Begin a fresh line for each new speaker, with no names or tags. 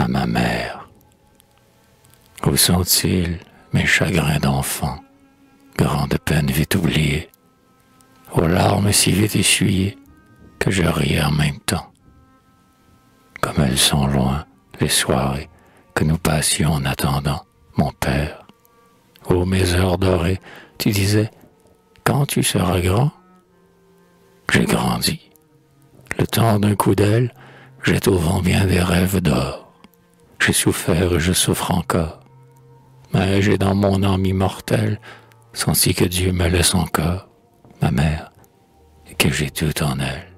à ma mère. Où sont-ils, mes chagrins d'enfant, grande peine vite oubliée, aux larmes si vite essuyées que je riais en même temps? Comme elles sont loin, les soirées que nous passions en attendant, mon père. Ô mes heures dorées, tu disais, quand tu seras grand, j'ai grandi. Le temps d'un coup d'aile jette au vent bien des rêves d'or. J'ai souffert et je souffre encore. Mais j'ai dans mon âme immortelle senti que Dieu me laisse encore, ma mère, et que j'ai tout en elle.